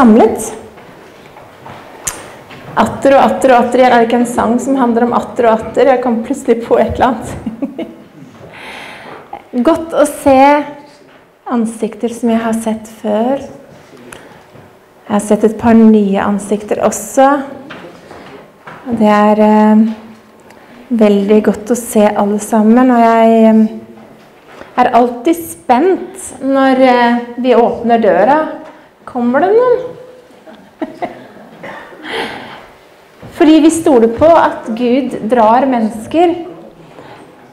samlet. Atter og atter og atter igjen. Er det ikke en sang som handler om atter og atter? Jeg kom plutselig på et eller annet. Godt å se ansikter som jeg har sett før. Jeg har sett et par nye ansikter også. Og Det er eh, veldig godt å se alle sammen. Og jeg eh, er alltid spent når eh, vi åpner døra. Kommer det noen? Fordi vi stoler på at Gud drar mennesker.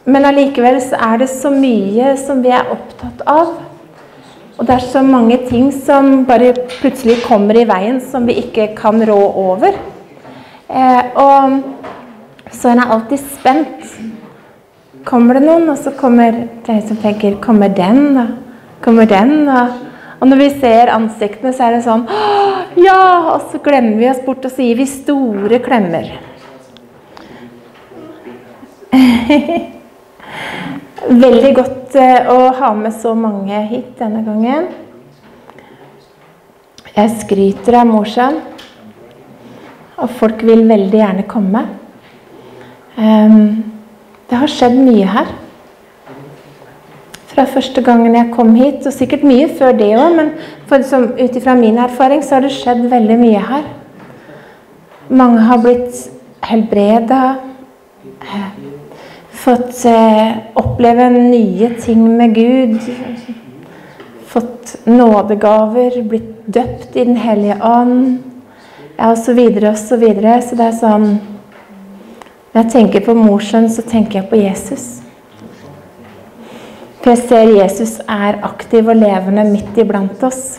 Men allikevel så er det så mye som vi er opptatt av. Og det er så mange ting som bare plutselig kommer i veien som vi ikke kan rå over. Eh, og så en er alltid spent. Kommer det noen? Og så kommer det som tenker Kommer den? Og kommer den? Og, og når vi ser ansiktene, så er det sånn Ja! Og så glemmer vi oss bort, og så gir vi store klemmer. Veldig godt eh, å ha med så mange hit denne gangen. Jeg skryter av Mosjøen. Og folk vil veldig gjerne komme. Ehm, det har skjedd mye her. Fra første gangen jeg kom hit, og sikkert mye før det òg, men ut ifra min erfaring så har det skjedd veldig mye her. Mange har blitt helbreda, eh, fått eh, oppleve nye ting med Gud. Fått nådegaver, blitt døpt i Den hellige ånd. Ja, og så videre og så videre. Så det er sånn Når jeg tenker på Mosjøen, så tenker jeg på Jesus. For jeg ser Jesus er aktiv og levende midt iblant oss.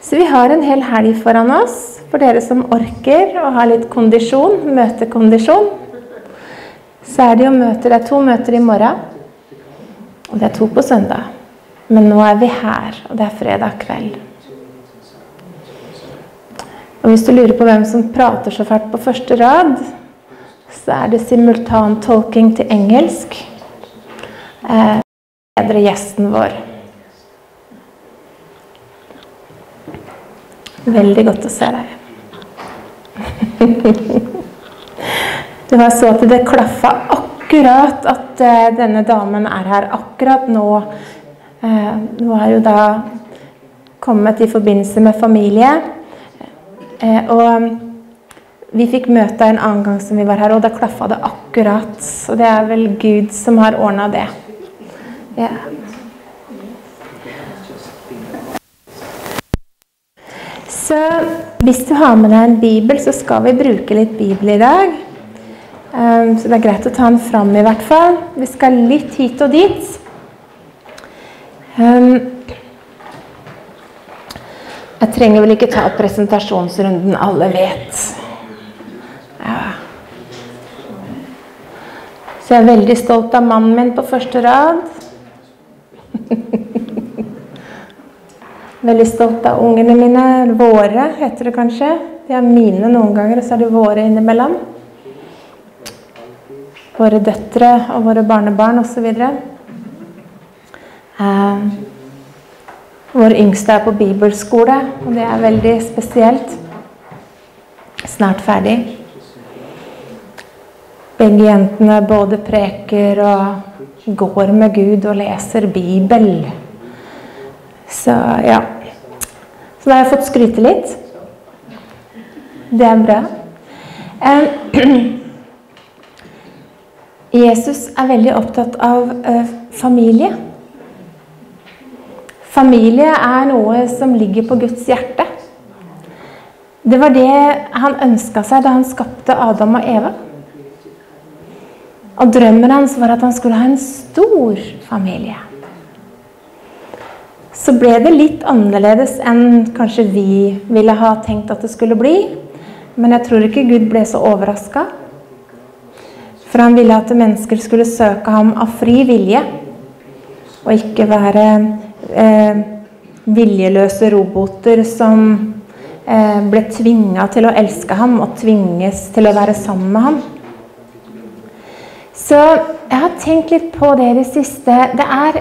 Så vi har en hel helg foran oss for dere som orker å ha litt kondisjon, møtekondisjon. Så er det jo møter, det er to møter i morgen, og det er to på søndag. Men nå er vi her, og det er fredag kveld. Og hvis du lurer på hvem som prater så fælt på første rad, så er det simultantolking til engelsk. Eh, bedre gjesten vår. Veldig godt å se deg. Det var så at det klaffa akkurat at eh, denne damen er her akkurat nå. Eh, nå er jo da kommet i forbindelse med familie. Og vi fikk møte en annen gang som vi var her, og da klaffa det akkurat. Så det er vel Gud som har ordna det. Ja. Så hvis du har med deg en bibel, så skal vi bruke litt bibel i dag. Um, så det er greit å ta den fram i hvert fall. Vi skal litt hit og dit. Um, jeg trenger vel ikke ta opp presentasjonsrunden, alle vet. Ja. Så jeg er veldig stolt av mannen min på første rad. Veldig stolt av ungene mine. Våre, heter det kanskje. De er mine noen ganger, og så er det våre innimellom. Våre døtre og våre barnebarn osv. Eh, vår yngste er på bibelskole, og det er veldig spesielt. Snart ferdig. Begge jentene både preker og går med Gud og leser Bibel. Så ja. Så da har jeg fått skryte litt. Det er bra. Jesus er veldig opptatt av familie. Familie er noe som ligger på Guds hjerte. Det var det han ønska seg da han skapte Adam og Eva. Og drømmen hans var at han skulle ha en stor familie. Så ble det litt annerledes enn kanskje vi ville ha tenkt at det skulle bli. Men jeg tror ikke Gud ble så overraska. For han ville at mennesker skulle søke ham av fri vilje, og ikke være eh, viljeløse roboter som eh, ble tvinga til å elske ham og tvinges til å være sammen med ham. Så jeg har tenkt litt på det i det siste. Det er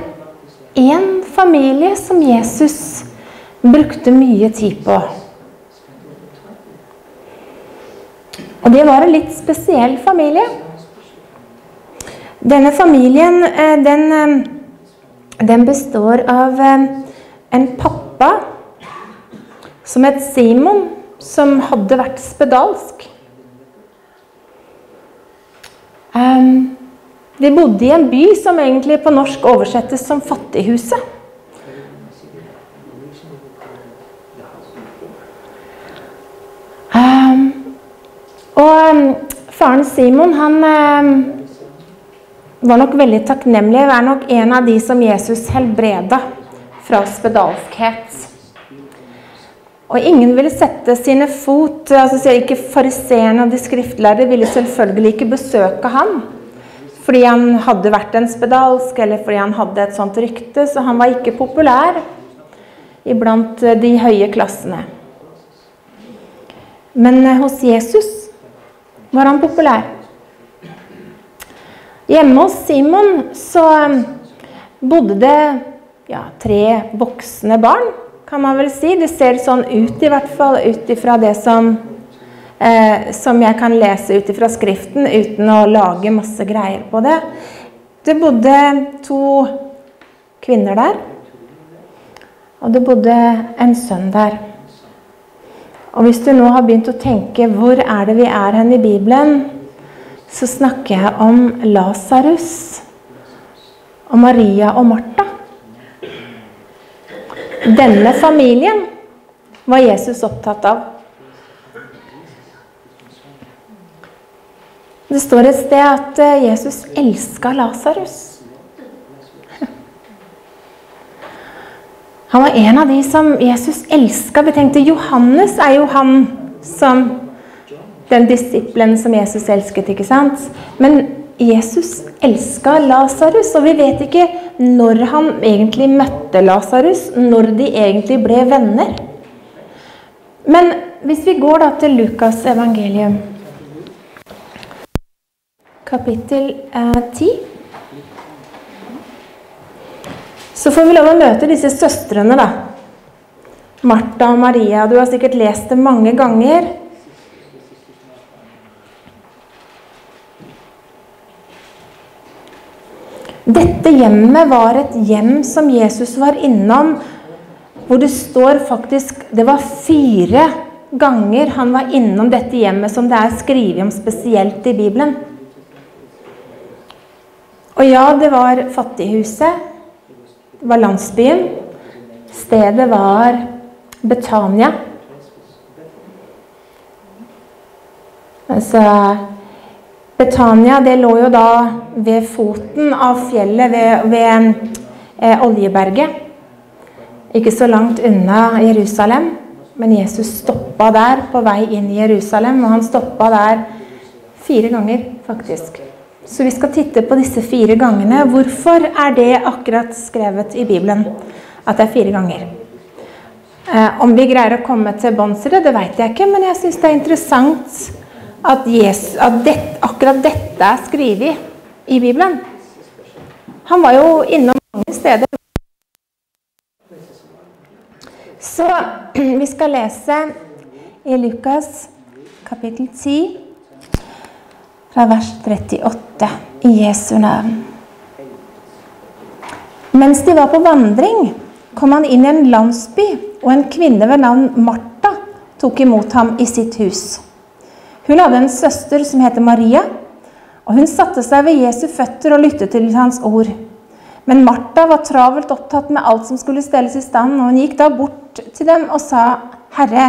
én familie som Jesus brukte mye tid på. Og det var en litt spesiell familie. Denne familien eh, den, eh, den består av eh, en pappa som het Simon, som hadde vært spedalsk. De bodde i en by som egentlig på norsk oversettes som Fattighuset. Um, og um, faren Simon, han var nok veldig takknemlig. Var nok en av de som Jesus helbreda fra spedalskhet. Og ingen ville sette sine fot altså Ikke fariseerne og de skriftlærde ville selvfølgelig ikke besøke ham fordi han hadde vært en spedalsk, eller fordi han hadde et sånt rykte. Så han var ikke populær iblant de høye klassene. Men hos Jesus var han populær. Hjemme hos Simon så bodde det ja, tre voksne barn kan man vel si. Det ser sånn ut, i hvert fall, ut ifra det som, eh, som jeg kan lese ut ifra Skriften, uten å lage masse greier på det. Det bodde to kvinner der, og det bodde en sønn der. Og hvis du nå har begynt å tenke 'hvor er det vi er hen i Bibelen', så snakker jeg om Lasarus og Maria og Martha. Denne familien var Jesus opptatt av. Det står et sted at eh, Jesus elska Lasarus. Han var en av de som Jesus elska. Vi tenkte Johannes er jo han som Den disippelen som Jesus elsket, ikke sant? Men Jesus elska Lasarus, og vi vet ikke når han egentlig møtte Lasarus, når de egentlig ble venner. Men hvis vi går da til Lukas evangelium, kapittel eh, 10 Så får vi lov å møte disse søstrene, da. Martha og Maria. Du har sikkert lest det mange ganger. Dette hjemmet var et hjem som Jesus var innom, hvor det står faktisk Det var fire ganger han var innom dette hjemmet som det er skrevet om spesielt i Bibelen. Og ja, det var fattighuset. Det var landsbyen. Stedet var Betania. Altså Betania det lå jo da ved foten av fjellet ved, ved eh, Oljeberget. Ikke så langt unna Jerusalem. Men Jesus stoppa der på vei inn i Jerusalem, og han stoppa der fire ganger, faktisk. Så vi skal titte på disse fire gangene. Hvorfor er det akkurat skrevet i Bibelen at det er fire ganger? Eh, om vi greier å komme til bunns i det, det veit jeg ikke, men jeg syns det er interessant at, Jesus, at det, akkurat dette er skrevet i Bibelen. Han var jo innom mange steder. Så vi skal lese i Lukas kapittel 10 fra vers 38 i Jesu navn. Mens de var på vandring, kom han inn i en landsby, og en kvinne ved navn Martha tok imot ham i sitt hus. Hun hadde en søster som heter Maria, og hun satte seg ved Jesu føtter og lyttet til hans ord. Men Martha var travelt opptatt med alt som skulle stelles i stand, og hun gikk da bort til dem og sa, 'Herre,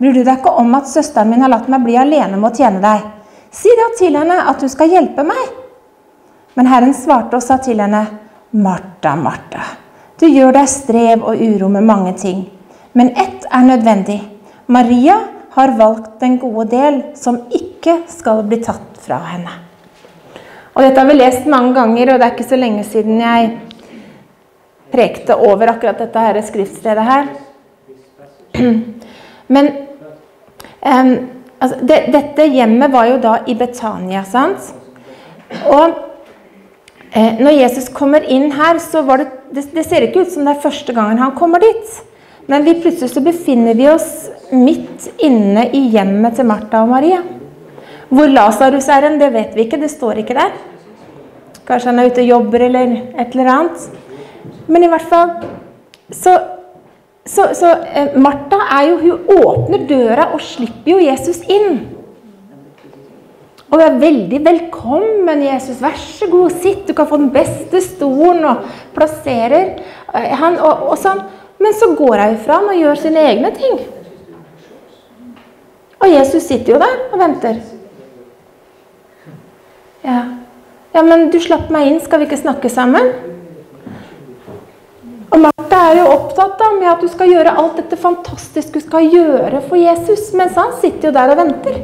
bryr du deg ikke om at søsteren min har latt meg bli alene med å tjene deg?' 'Si da til henne at hun skal hjelpe meg.' Men Herren svarte og sa til henne, 'Martha, Martha, du gjør deg strev og uro med mange ting.' Men ett er nødvendig. Maria har valgt den gode del, som ikke skal bli tatt fra henne. Og Dette har vi lest mange ganger, og det er ikke så lenge siden jeg prekte over akkurat dette her skriftstedet her. Men um, altså, det, dette hjemmet var jo da i Betania, sant? Og eh, når Jesus kommer inn her, så det, det Det ser ikke ut som det er første gangen han kommer dit. Men vi plutselig så befinner vi oss midt inne i hjemmet til Martha og Maria. Hvor Lasarus er hen, det vet vi ikke. Det står ikke der. Kanskje han er ute og jobber eller et eller annet. Men i hvert fall Så, så, så eh, Martha er jo Hun åpner døra og slipper jo Jesus inn. Og er veldig velkommen, Jesus. Vær så god, sitt. Du kan få den beste stolen. Og plasserer eh, han og, og sånn. Men så går hun fra han og gjør sine egne ting. Og Jesus sitter jo der og venter. Ja. ja, men du slapp meg inn, skal vi ikke snakke sammen? Og Martha er jo opptatt av at du skal gjøre alt dette fantastiske du skal gjøre for Jesus, mens han sitter jo der og venter.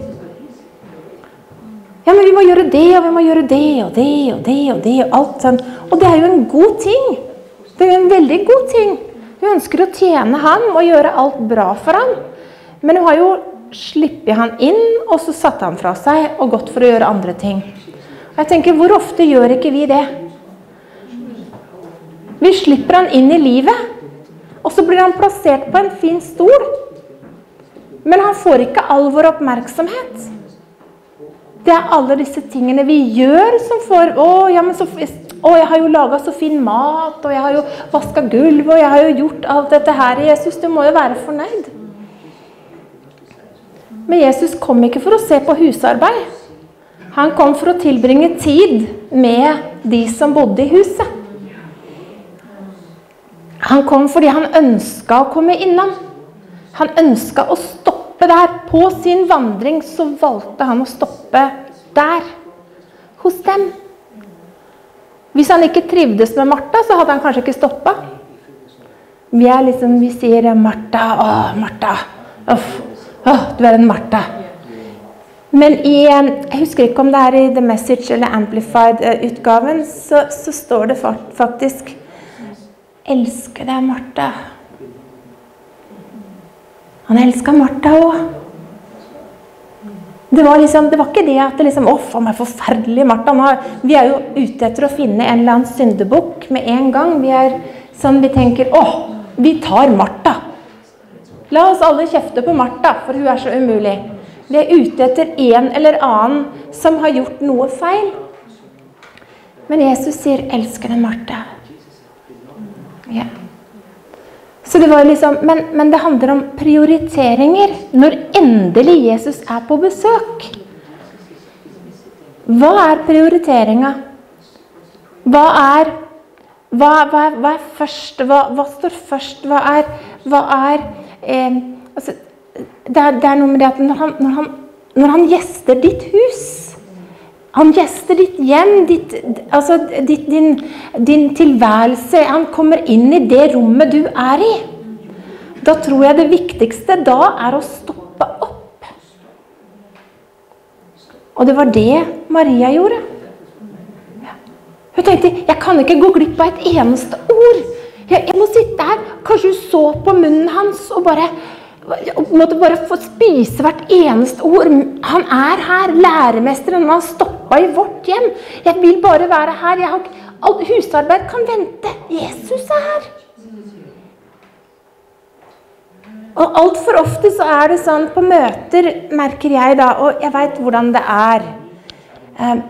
Ja, men vi må gjøre det, og vi må gjøre det, og det, og det, og det, og alt sånn. Og det er jo en god ting. Det er jo en veldig god ting. Hun ønsker å tjene ham og gjøre alt bra for ham. Men hun har jo sluppet han inn, og så satt han fra seg og gått for å gjøre andre ting. Og jeg tenker, Hvor ofte gjør ikke vi det? Vi slipper han inn i livet, og så blir han plassert på en fin stol. Men han får ikke all vår oppmerksomhet. Det er alle disse tingene vi gjør som får Å, ja, men så, å jeg har jo laga så fin mat, og jeg har jo vaska gulvet, og jeg har jo gjort alt dette her. Jesus, du må jo være fornøyd. Men Jesus kom ikke for å se på husarbeid. Han kom for å tilbringe tid med de som bodde i huset. Han kom fordi han ønska å komme innom. Han ønska å stoppe der. På sin vandring så valgte han å stoppe der. Hos dem. Hvis han ikke trivdes med Martha, så hadde han kanskje ikke stoppa. Vi er liksom, vi sier 'Martha, å, Martha'. Uff, å, du er en Martha. Men i Jeg husker ikke om det er i The Message eller Amplified-utgaven, så, så, står det faktisk 'Elsker deg, Martha'. Han elska Martha òg. Det var, liksom, det var ikke det at det liksom, å, faen meg forferdelig, Martha. Vi er jo ute etter å finne en eller annen syndebukk med en gang. Vi er sånn, vi tenker å, vi tar Martha. La oss alle kjefte på Martha, for hun er så umulig. Vi er ute etter en eller annen som har gjort noe feil. Men Jesus sier 'elsker den Martha'. Ja. Så det var liksom, men, men, det handler om prioriteringer. Når endelig Jesus er på besøk. Hva er prioriteringa? Hva er hva, hva, hva er først? Hva, hva, står først? Hva er, hva er eh, altså, det, er, det, er, noe med det at når han, når han, når han gjester ditt hus han gjester ditt hjem, ditt, altså ditt, din, din, tilværelse. Han kommer inn i det rommet du er i. Da tror jeg det viktigste da er å stoppe opp. Og det var det Maria gjorde. Hun tenkte jeg kan ikke gå glipp av et eneste ord. Jeg, jeg må sitte her. Kanskje hun så på munnen hans og bare måtte bare få spise hvert eneste ord. Han er her. Læremesteren har stoppa i vårt hjem. Jeg vil bare være her. Har, alt husarbeid kan vente. Jesus er her. Og altfor ofte så er det sånn på møter, merker jeg da, og jeg veit hvordan det er. Eh,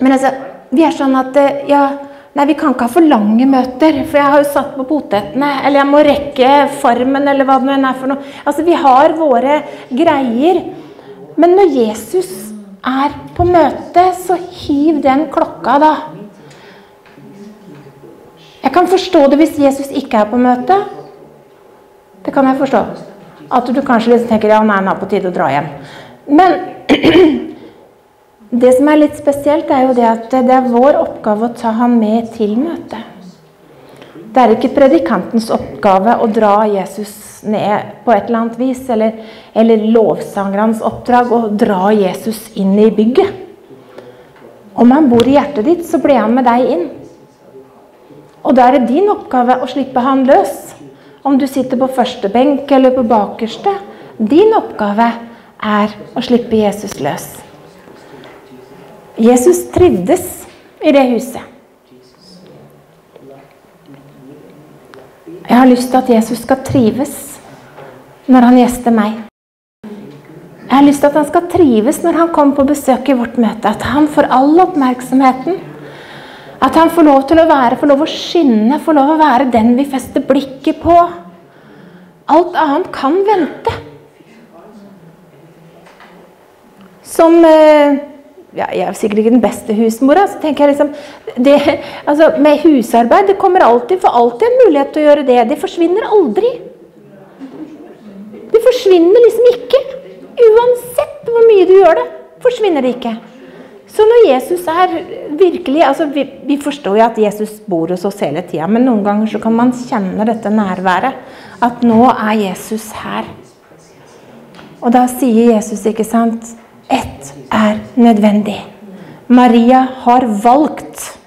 men altså, vi er sånn at eh, ja, Nei, vi kan ikke ha for lange møter, for jeg har jo satt på potetene. Eller jeg må rekke Farmen, eller hva det nå er for noe. Altså, Vi har våre greier. Men når Jesus er på møte, så hiv den klokka, da. Jeg kan forstå det hvis Jesus ikke er på møte. Det kan jeg forstå. At du kanskje liksom tenker ja, nei, nå er på tide å dra hjem. Men det som er litt spesielt, er jo det at det er vår oppgave å ta ham med til møtet. Det er ikke predikantens oppgave å dra Jesus ned på et eller annet vis, eller, eller lovsangerens oppdrag å dra Jesus inn i bygget. Om han bor i hjertet ditt, så blir han med deg inn. Og da er det din oppgave å slippe han løs. Om du sitter på første benk eller på bakerste. Din oppgave er å slippe Jesus løs. Jesus trivdes i det huset. Jeg har lyst til at Jesus skal trives når han gjester meg. Jeg har lyst til at han skal trives når han kommer på besøk i vårt møte. At han får all oppmerksomheten. At han får lov til å være, får lov å skinne, får lov å være den vi fester blikket på. Alt annet kan vente. Som eh, ja, Jeg er sikkert ikke den beste husmora. så tenker jeg liksom, det, altså Med husarbeid det kommer alltid, for alltid en mulighet til å gjøre det. Det forsvinner aldri. Det forsvinner liksom ikke. Uansett hvor mye du gjør det, forsvinner det ikke. Så når Jesus er virkelig altså vi, vi forstår jo at Jesus bor hos oss hele tida, men noen ganger så kan man kjenne dette nærværet. At nå er Jesus her. Og da sier Jesus, ikke sant Ett er nødvendig. Maria har valgt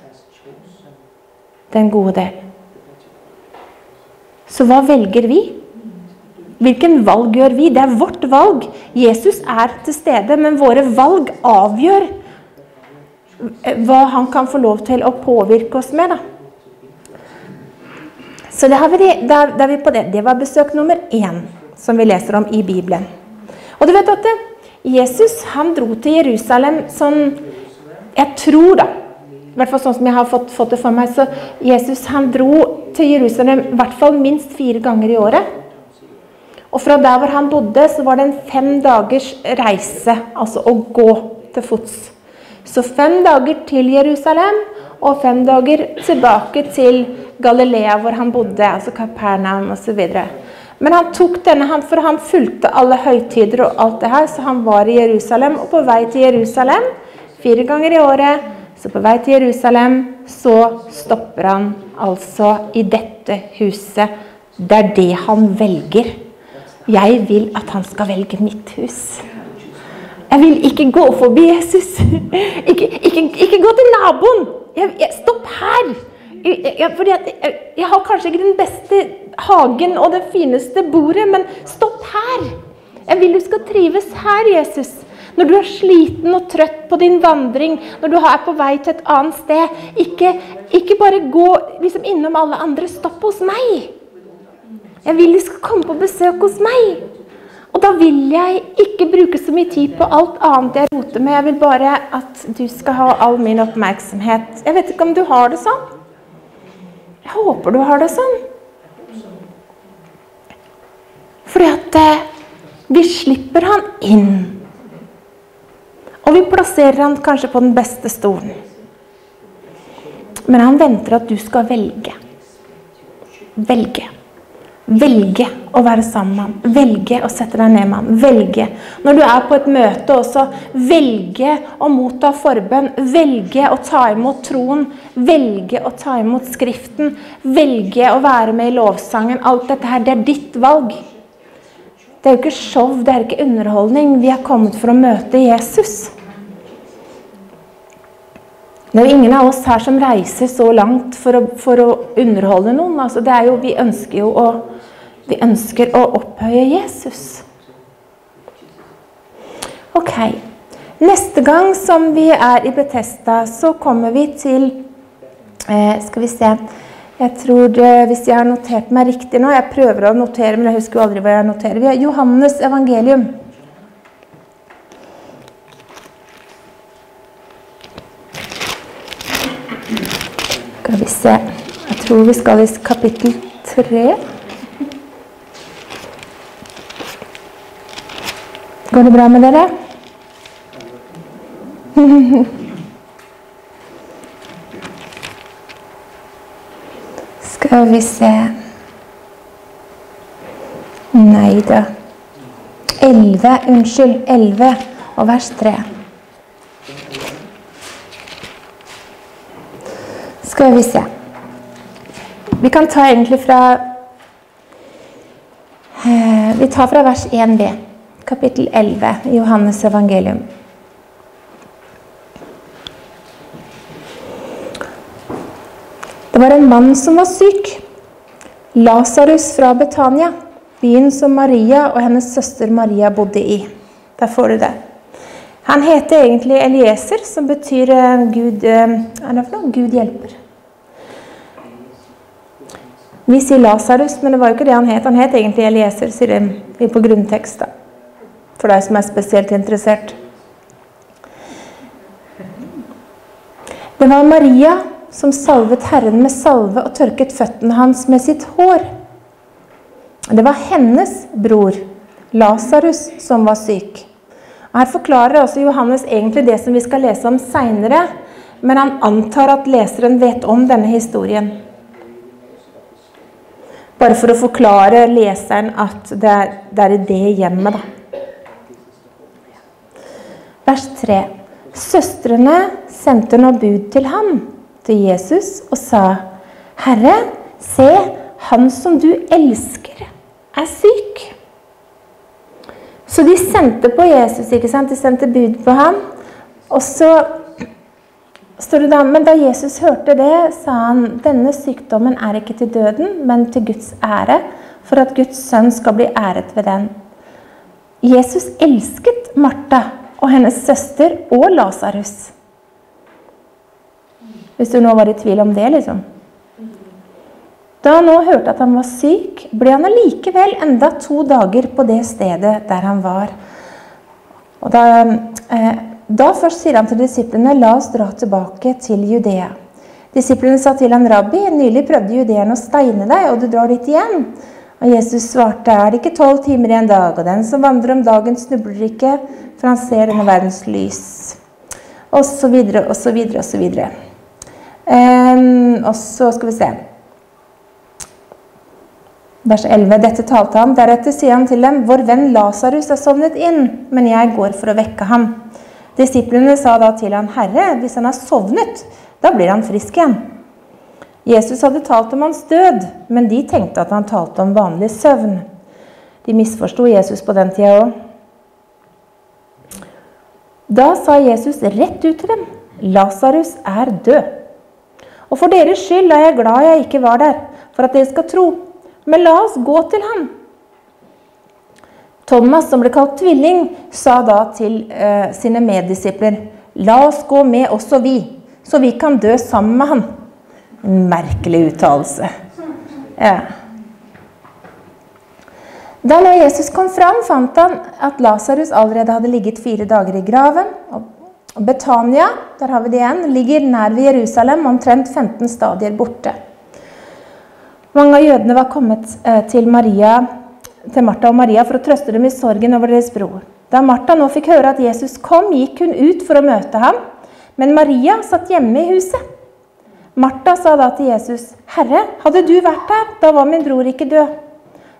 den gode del. Så hva velger vi? Hvilken valg gjør vi? Det er vårt valg. Jesus er til stede, men våre valg avgjør hva han kan få lov til å påvirke oss med. Da. Så det, vi, det, det. det var besøk nummer én som vi leser om i Bibelen. Og du vet at det, Jesus han dro til Jerusalem sånn Jeg tror, da i hvert fall sånn som jeg har fått, fått det for meg, så Jesus han dro til Jerusalem i hvert fall minst fire ganger i året. Og fra der hvor han bodde, så var det en fem dagers reise, altså å gå til fots. Så fem dager til Jerusalem og fem dager tilbake til Galilea, hvor han bodde, altså Kapernaum osv. Men han tok denne, for han fulgte alle høytider og alt det her, så han var i Jerusalem. Og på vei til Jerusalem fire ganger i året, så på vei til Jerusalem, så stopper han altså i dette huset. Det er det han velger. Jeg vil at han skal velge mitt hus. Jeg vil ikke gå forbi Jesus. Ikke, ikke, ikke gå til naboen. Jeg, jeg, stopp her. Jeg, jeg, jeg, har kanskje ikke den beste hagen og det fineste bordet, men stopp her. Jeg vil du skal trives her, Jesus. Når du er sliten og trøtt på din vandring, når du er på vei til et annet sted, ikke, ikke bare gå liksom innom alle andre. Stopp hos meg. Jeg vil du skal komme på besøk hos meg. Og da vil jeg ikke bruke så mye tid på alt annet jeg roter med. Jeg vil bare at du skal ha all min oppmerksomhet. Jeg vet ikke om du har det sånn. Jeg håper du har det sånn. Fordi at eh, vi slipper han inn. Og vi plasserer han kanskje på den beste stolen. Men han venter at du skal velge. Velge. Velge å være sammen med ham. Velge å sette deg ned med ham. Velge. Når du er på et møte også, velge å motta forbønn. Velge å ta imot troen. Velge å ta imot Skriften. Velge å være med i lovsangen. Alt dette her, det er ditt valg. Det er jo ikke show, det er ikke underholdning. Vi er kommet for å møte Jesus. Det er jo ingen av oss her som reiser så langt for å, for å underholde noen. Altså, det er jo, vi ønsker jo å vi ønsker å opphøye Jesus. Ok. Neste gang som vi er i Betesta, så kommer vi til eh, Skal vi se Jeg tror det, Hvis jeg har notert meg riktig nå Jeg prøver å notere, men jeg husker jo aldri hva jeg noterer. Vi har Johannes evangelium. Skal vi se Jeg tror vi skal i kapittel tre. Går det bra med dere? Skal vi se Nei da. 11, unnskyld, 11 og vers 3. Skal vi se. Vi kan ta egentlig fra eh, Vi tar fra vers 1b, kapittel 11 i Johannes evangelium. Det var en mann som var syk. Lasarus fra Betania, byen som Maria og hennes søster Maria bodde i. Der får du det. Han heter egentlig Elieser, som betyr eh, Gud, eh? Gud hjelper. Vi sier Lasarus, men det var jo ikke det han het. Han het egentlig Elieser, sier vi på grunntekst. For deg som er spesielt interessert. Det var Maria som salvet Herren med salve og tørket føttene hans med sitt hår. Det var hennes bror, Lasarus, som var syk. Her forklarer også Johannes egentlig det som vi skal lese om seinere, men han antar at leseren vet om denne historien. Bare for å forklare leseren at det er, det er i det hjemmet, da. Vers 3. Søstrene sendte nå bud til ham, til Jesus, og sa, Herre, se, han som du elsker, er syk. Så de sendte på Jesus, ikke sant? De sendte bud på ham. Og så står det da, Men da Jesus hørte det, sa han denne sykdommen er ikke til døden, men til Guds ære, for at Guds sønn skal bli æret ved den. Jesus elsket Martha og hennes søster og Lasarus. Hvis du nå var i tvil om det, liksom. Da han nå hørte at han var syk, ble han allikevel enda to dager på det stedet der han var. Og da, eh, da først sier han til disiplene, la oss dra tilbake til Judea. Disiplene sa til han, rabbi, nylig prøvde judeerne å steine deg, og du drar dit igjen. Og Jesus svarte, er det ikke tolv timer i en dag, og den som vandrer om dagen, snubler ikke, for han ser denne verdens lys. Og så videre, og så videre, og så videre. Og så skal vi se. Vers 11. Dette talte han. Deretter sier han til dem, Vår venn Lasarus er sovnet inn, men jeg går for å vekke ham. Disiplene sa da til han, Herre, hvis han er sovnet, da blir han frisk igjen. Jesus hadde talt om hans død, men de tenkte at han talte om vanlig søvn. De misforsto Jesus på den tida òg. Da sa Jesus rett ut til dem, Lasarus er død. Og for deres skyld er jeg glad jeg ikke var der, for at dere skal tro. Men la oss gå til ham. Thomas, som ble kalt tvilling, sa da til eh, sine meddisipler La oss gå med også vi, så vi kan dø sammen med han. Merkelig uttalelse. Ja. Da Jesus kom fram, fant han at Lasarus allerede hadde ligget fire dager i graven. Og Betania der har vi det igjen, ligger nær ved Jerusalem, omtrent 15 stadier borte. Mange av jødene var kommet eh, til, Maria, til Martha og Maria for å trøste dem i sorgen over deres bror. Da Martha nå fikk høre at Jesus kom, gikk hun ut for å møte ham. Men Maria satt hjemme i huset. Martha sa da til Jesus, 'Herre, hadde du vært her, da var min bror ikke død.'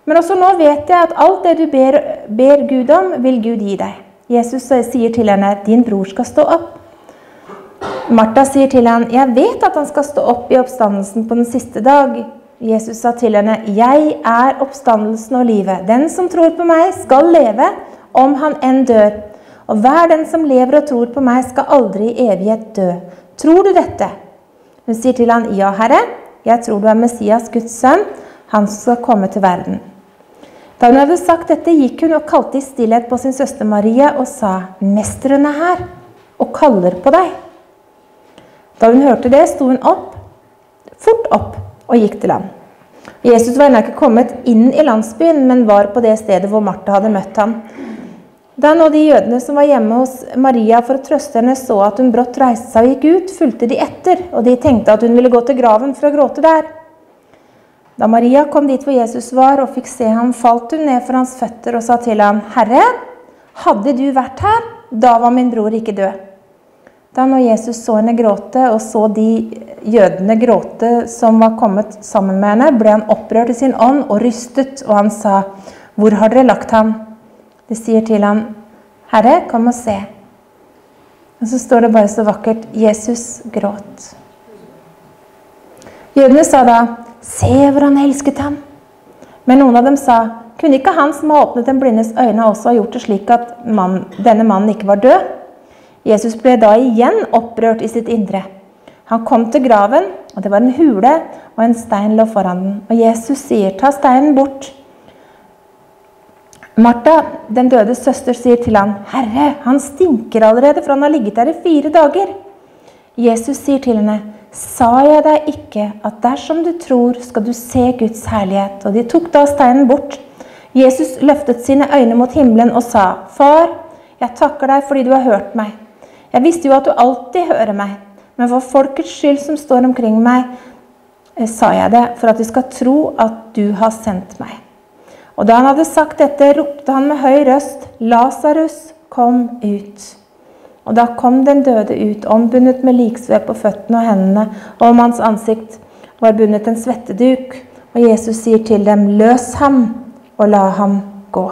'Men også nå vet jeg at alt det du ber, ber Gud om, vil Gud gi deg.' Jesus sier til henne, 'Din bror skal stå opp.' Martha sier til ham, 'Jeg vet at han skal stå opp i oppstandelsen på den siste dag.' Jesus sa til henne, 'Jeg er oppstandelsen og livet. Den som tror på meg, skal leve om han enn dør.' 'Og hver den som lever og tror på meg, skal aldri i evighet dø.' Tror du dette? Hun sier til han, 'Ja, Herre, jeg tror du er Messias, Guds sønn, han som skal komme til verden.' Da hun hadde sagt dette, gikk hun og kalte i stillhet på sin søster Maria og sa, 'Mesteren er her og kaller på deg.' Da hun hørte det, sto hun opp, fort opp og gikk til ham. Jesus var ennå ikke kommet inn i landsbyen, men var på det stedet hvor Martha hadde møtt ham. Da nå de jødene som var hjemme hos Maria for å trøste henne, så at hun brått reiste seg og gikk ut, fulgte de etter, og de tenkte at hun ville gå til graven for å gråte der. Da Maria kom dit hvor Jesus var og fikk se ham, falt hun ned for hans føtter og sa til ham, 'Herre, hadde du vært her, da var min bror ikke død.' Da når Jesus så henne gråte, og så de jødene gråte som var kommet sammen med henne, ble han opprørt i sin ånd og rystet, og han sa, 'Hvor har dere lagt ham?' De sier til ham, 'Herre, kom og se.' Og så står det bare så vakkert 'Jesus gråt'. Jødene sa da, 'Se hvor han elsket ham'. Men noen av dem sa, 'Kunne ikke han som har åpnet den blindes øyne, også ha gjort det slik at mann, denne mannen ikke var død?' Jesus ble da igjen opprørt i sitt indre. Han kom til graven, og det var en hule, og en stein lå foran den. Og Jesus sier, 'Ta steinen bort'. Martha, den dødes søster, sier til ham, 'Herre, han stinker allerede, for han har ligget der i fire dager.' Jesus sier til henne, 'Sa jeg deg ikke at dersom du tror, skal du se Guds herlighet?' Og de tok da steinen bort. Jesus løftet sine øyne mot himmelen og sa, 'Far, jeg takker deg fordi du har hørt meg.' 'Jeg visste jo at du alltid hører meg.' Men for folkets skyld som står omkring meg, eh, sa jeg det, for at de skal tro at du har sendt meg. Og da han hadde sagt dette, ropte han med høy røst, 'Lasarus, kom ut.' Og da kom den døde ut, ombundet med liksved på føttene og hendene, og om hans ansikt var bundet en svetteduk. Og Jesus sier til dem, 'Løs ham, og la ham gå'.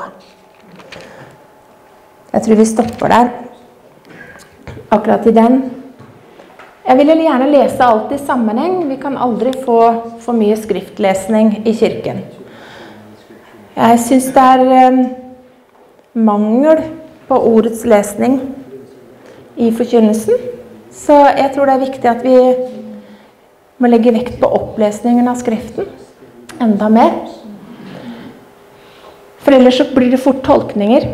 Jeg tror vi stopper der, akkurat i den. Jeg vil gjerne lese alt i sammenheng. Vi kan aldri få for mye skriftlesning i kirken. Jeg syns det er eh, mangel på ordets lesning i forkynnelsen. Så jeg tror det er viktig at vi må legge vekt på opplesningen av Skriften enda mer. For ellers så blir det fort tolkninger.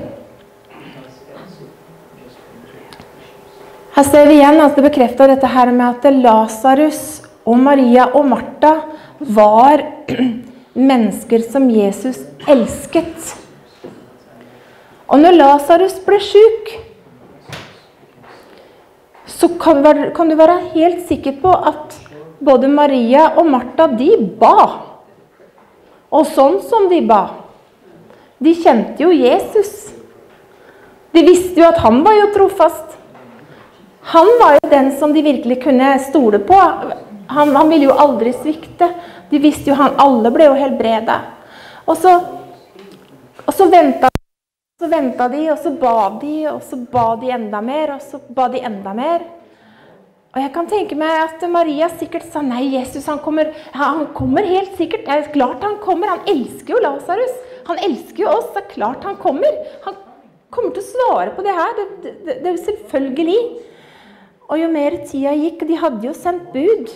Her ser vi igjen at det bekrefter dette her med at Lasarus og Maria og Martha var mennesker som Jesus elsket. Og når Lasarus ble sjuk, så kan, kan, du være helt sikker på at både Maria og Martha, de ba. Og sånn som de ba. De kjente jo Jesus. De visste jo at han var jo trofast. Han var jo den som de virkelig kunne stole på. Han, han ville jo aldri svikte. De visste jo han, Alle ble jo helbreda. Og så, og så venta så venta de, og så ba de, og så ba de enda mer, og så ba de enda mer. Og jeg kan tenke meg at Maria sikkert sa nei, Jesus han kommer, han kommer helt sikkert. Det er klart han kommer. Han elsker jo Lasarus. Han elsker jo oss. Det er klart han kommer. Han kommer til å svare på det her. Det, det, det er jo selvfølgelig. Og jo mer tida gikk De hadde jo sendt bud.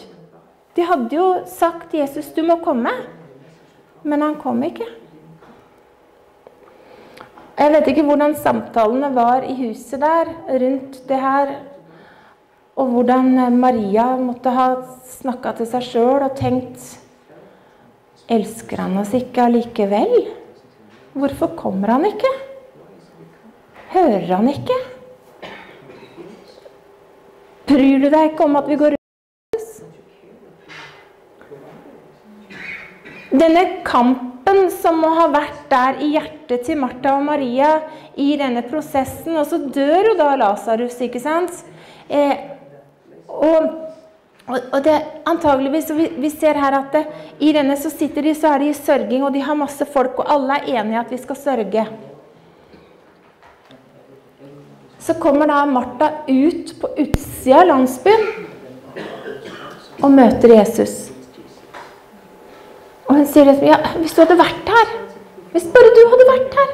De hadde jo sagt 'Jesus, du må komme'. Men han kom ikke. Jeg vet ikke hvordan samtalene var i huset der rundt det her. Og hvordan Maria måtte ha snakka til seg sjøl og tenkt Elsker han oss ikke allikevel? Hvorfor kommer han ikke? Hører han ikke? Bryr du deg ikke om at vi går rundt Denne Denne kampen som må ha vært der i hjertet til Martha og Maria i denne prosessen, og så dør jo da Lasarus, ikke sant? Eh, og, og det antageligvis, vi, vi, ser her at det, i denne så sitter de, så er de i sørging, og de har masse folk, og alle er enige at vi skal sørge. Så kommer da Martha ut på utsida av landsbyen og møter Jesus. Og hun sier liksom, ja, hvis du hadde vært her Hvis bare du hadde vært her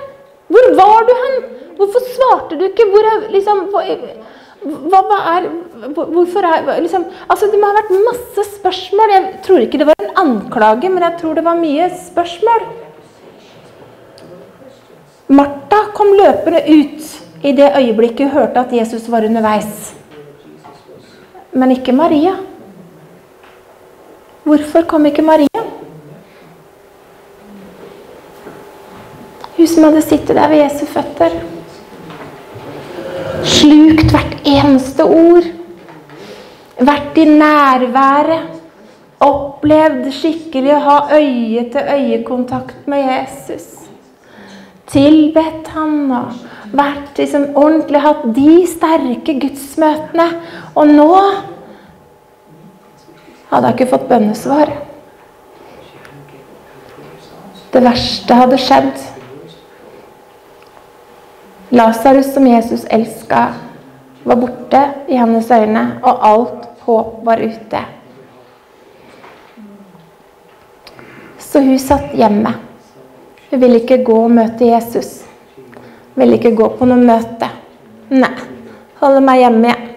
Hvor var du hen? Hvorfor svarte du ikke? Hvor er, liksom, hva, hva er, hvorfor er liksom, altså Det må ha vært masse spørsmål. Jeg tror ikke det var en anklage, men jeg tror det var mye spørsmål. Martha kom løpende ut i det øyeblikket hun hørte at Jesus var underveis. Men ikke Maria. Hvorfor kom ikke Maria? Hun som hadde sittet der ved Jesu føtter. Slukt hvert eneste ord. Vært i nærværet. Opplevd skikkelig å ha øye-til-øye-kontakt med Jesus. Tilbedt han og vært liksom ordentlig, hatt de sterke gudsmøtene. Og nå hadde hun ikke fått bønnesvar. Det verste hadde skjedd. Lasarus, som Jesus elska, var borte i hennes øyne, og alt håp var ute. Så hun satt hjemme. Hun ville ikke gå og møte Jesus. Hun Ville ikke gå på noe møte. Nei. Holde meg hjemme, jeg.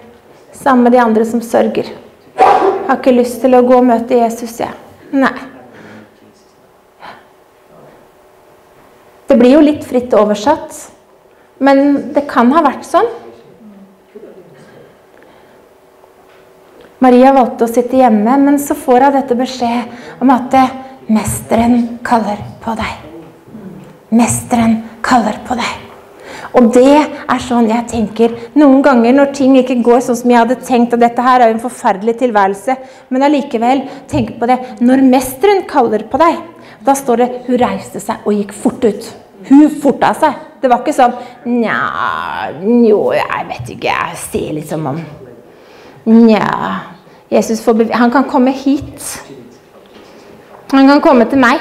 Sammen med de andre som sørger. Har ikke lyst til å gå og møte Jesus, jeg. Nei. Det blir jo litt fritt oversatt, men det kan ha vært sånn. Maria valgte å sitte hjemme, men så får hun dette beskjed om at eh, mesteren kaller på deg. Mesteren kaller på deg. Og det er sånn jeg tenker noen ganger når ting ikke går sånn som jeg hadde tenkt, og dette her er jo en forferdelig tilværelse, men allikevel, tenk på det. Når mesteren kaller på deg, da står det hun reiste seg og gikk fort ut. Hun forta seg. Det var ikke sånn Nja, jo, jeg vet ikke, jeg ser litt som om Nja Jesus får bev Han kan komme hit. Han kan komme til meg.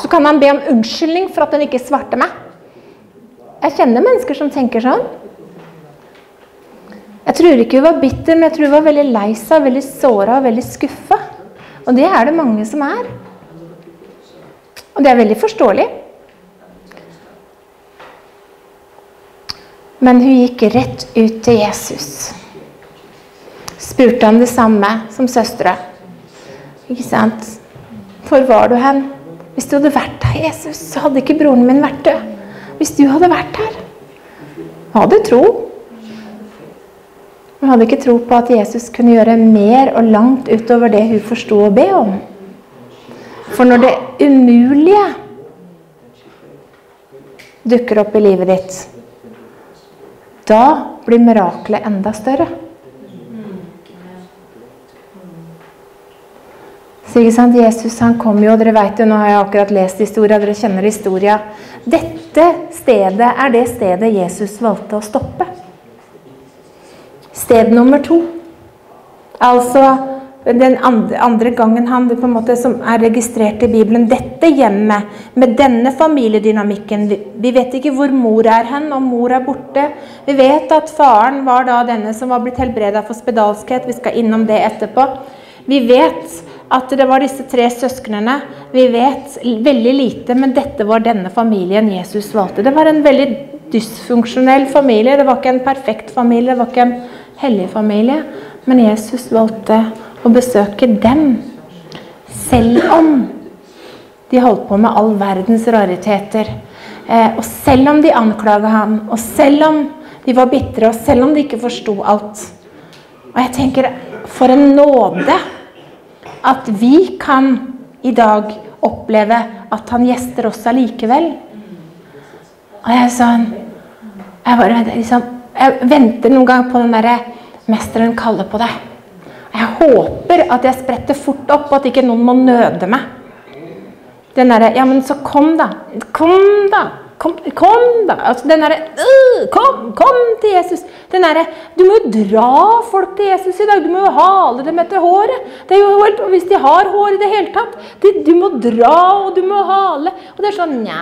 Så kan han be om unnskyldning for at han ikke svarte meg. Jeg kjenner mennesker som tenker sånn. Jeg tror ikke hun var bitter, men jeg tror hun var veldig lei seg, veldig såra og veldig skuffa. Og det er det mange som er. Og det er veldig forståelig. Men hun gikk rett ut til Jesus. Spurte han det samme som søstera. Ikke sant? Hvor var du hen? Hvis du hadde vært her, Jesus, så hadde ikke broren min vært død. Hvis du hadde vært her. Hun hadde tro. Hun hadde ikke tro på at Jesus kunne gjøre mer og langt utover det hun forsto å be om. For når det umulige dukker opp i livet ditt, da blir miraklet enda større. Så ikke sant, Jesus han kom jo, dere vet jo, nå har jeg akkurat lest historia, dere kjenner historia. Dette stedet er det stedet Jesus valgte å stoppe. Sted nummer to. Altså den andre, gangen han på en måte som er registrert i Bibelen. Dette hjemmet med denne familiedynamikken. Vi vet ikke hvor mor er hen, om mor er borte. Vi vet at faren var da denne som var blitt helbreda for spedalskhet. Vi skal innom det etterpå. Vi vet at det var disse tre søsknene. Vi vet veldig lite, men dette var denne familien Jesus valgte. Det var en veldig dysfunksjonell familie. Det var ikke en perfekt familie, det var ikke en hellig familie. Men Jesus valgte å besøke dem. Selv om de holdt på med all verdens rariteter. Eh, og selv om de anklaga ham, og selv om de var bitre, og selv om de ikke forsto alt. Og jeg tenker, for en nåde at vi kan i dag oppleve at han gjester oss allikevel. Og jeg er sånn Jeg bare liksom, jeg venter noen gang på den derre 'Mesteren kaller på deg'. Jeg håper at jeg spretter fort opp, og at ikke noen må nøde meg. Den derre 'Ja, men så kom, da'. Kom, da. Kom, kom da! Altså den derre øh, Kom! Kom til Jesus! Den derre Du må jo dra folk til Jesus i dag. Du må jo hale dem etter håret. Det er jo helt, Hvis de har hår i det hele tatt. De, du må dra, og du må hale. Og det er sånn Nja,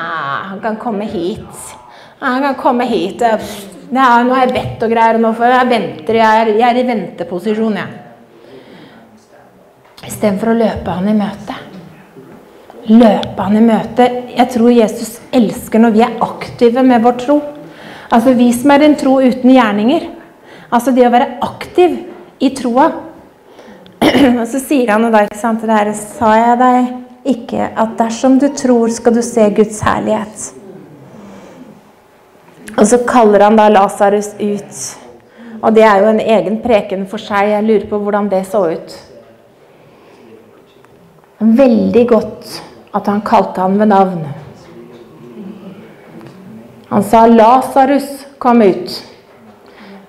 han kan komme hit. Han kan komme hit. Ja, nå har jeg bedt og greier, og nå jeg venter. Jeg jeg er i venteposisjon, jeg. Istedenfor å løpe han i møte. Løpe han i møte. Jeg tror Jesus elsker når vi er aktive med vår tro. Altså vi som er en tro uten gjerninger. Altså det å være aktiv i troa. Og så sier han da, ikke sant, det her sa jeg deg ikke at dersom du tror, skal du se Guds herlighet. Og så kaller han da Lasarus ut. Og det er jo en egen preken for seg. Jeg lurer på hvordan det så ut. Veldig godt at han kalte han ved navn. Han sa 'Lasarus, kom ut'.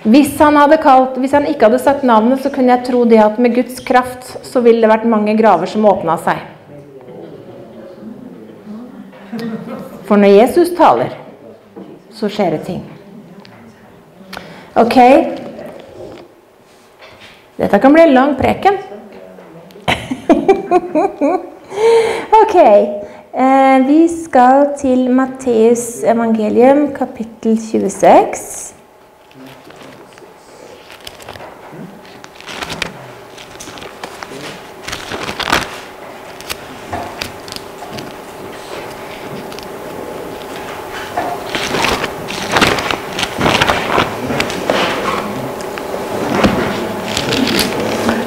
Hvis han, kalt, hvis han ikke hadde sagt navnet, så kunne jeg tro det at med Guds kraft så ville det vært mange graver som åpna seg. For når Jesus taler, så skjer det ting. Ok. Dette kan bli en lang preken. ok. Eh, vi skal til Matteus evangelium, kapittel 26.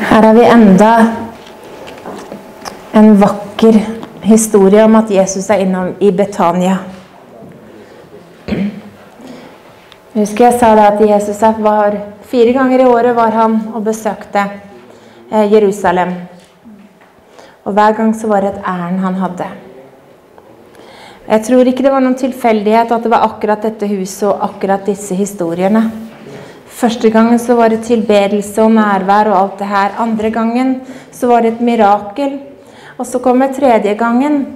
Her har vi enda en vakker historie om at Jesus er innom i Betania. Jeg husker jeg sa det at Jesus var Fire ganger i året var han og besøkte eh, Jerusalem. Og hver gang så var det et ærend han hadde. Jeg tror ikke det var noen tilfeldighet at det var akkurat dette huset og akkurat disse historiene. Første gangen så var det tilbedelse og nærvær og alt det her. Andre gangen så var det et mirakel. Og så kommer tredje gangen.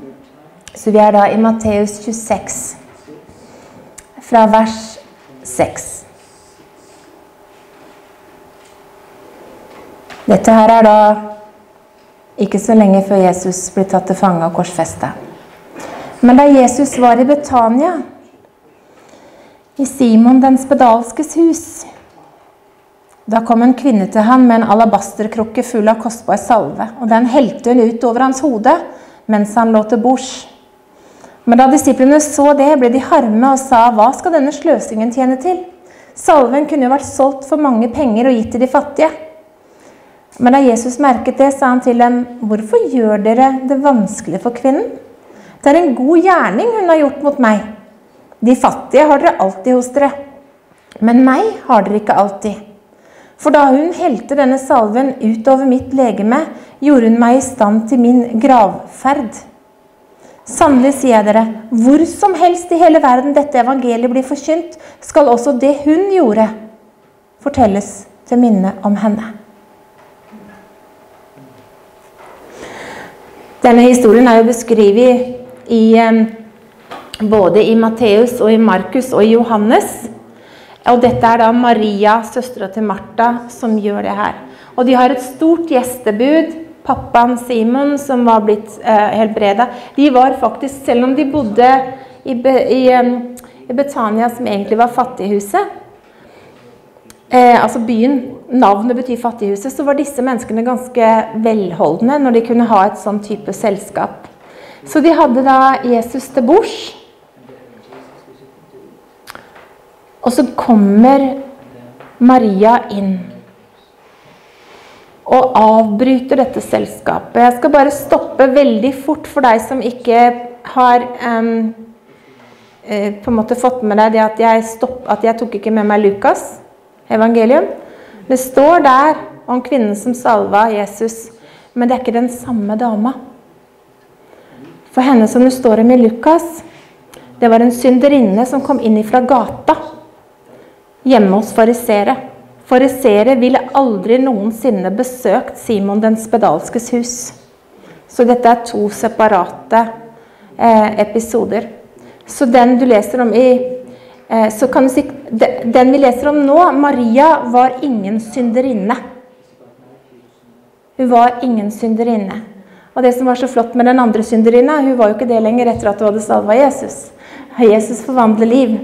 Så vi er da i Matteus 26, fra vers 6. Dette her er da ikke så lenge før Jesus blir tatt til fange og korsfesta. Men da Jesus var i Betania, i Simon den spedalskes hus, da kom en kvinne til ham med en alabasterkrukke full av kostbar salve, og den helte hun ut over hans hode mens han lå til bords. Men da disiplene så det, ble de harme og sa, hva skal denne sløsingen tjene til? Salven kunne jo vært solgt for mange penger og gitt til de fattige. Men da Jesus merket det, sa han til dem, 'Hvorfor gjør dere det vanskelig for kvinnen?' 'Det er en god gjerning hun har gjort mot meg.' 'De fattige har dere alltid hos dere, men meg har dere ikke alltid.' For da hun helte denne salven utover mitt legeme, gjorde hun meg i stand til min gravferd. Sannelig sier jeg dere, hvor som helst i hele verden dette evangeliet blir forkynt, skal også det hun gjorde, fortelles til minne om henne. Denne historien er jo beskrevet i, både i Matteus og i Markus og i Johannes. Og dette er da Maria, søstera til Martha, som gjør det her. Og de har et stort gjestebud. Pappaen Simon, som var blitt eh, helbreda. De var faktisk, selv om de bodde i, i, i Betania, som egentlig var fattighuset eh, Altså byen, navnet betyr fattighuset, så var disse menneskene ganske velholdne når de kunne ha et sånn type selskap. Så de hadde da Jesus til bords. Og så kommer Maria inn og avbryter dette selskapet. Jeg skal bare stoppe veldig fort for deg som ikke har um, på en måte fått med deg det at jeg, stopp, at jeg tok ikke med meg Lukas evangelium. Det står der om kvinnen som salva Jesus, men det er ikke den samme dama. For henne som det står om i Lukas, det var en synderinne som kom inn fra gata hjemme hos farisere. Farisere ville aldri noensinne besøkt Simon den spedalskes hus. Så dette er to separate eh, episoder. Så den du leser om i eh, så kan du si, Den vi leser om nå, Maria, var ingen synderinne. Hun var ingen synderinne. Og det som var så flott med den andre synderinna, hun var jo ikke det lenger etter at hun hadde salva Jesus. Jesus forvandler liv.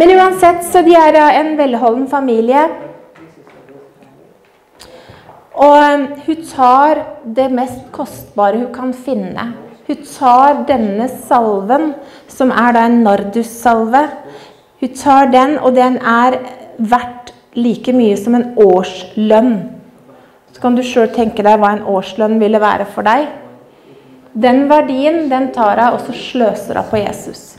Men uansett, så de er en velholden familie. Og hun tar det mest kostbare hun kan finne. Hun tar denne salven, som er da en nardussalve. Hun tar den, og den er verdt like mye som en årslønn. Så kan du sjøl tenke deg hva en årslønn ville være for deg. Den verdien den tar hun, og så sløser hun på Jesus.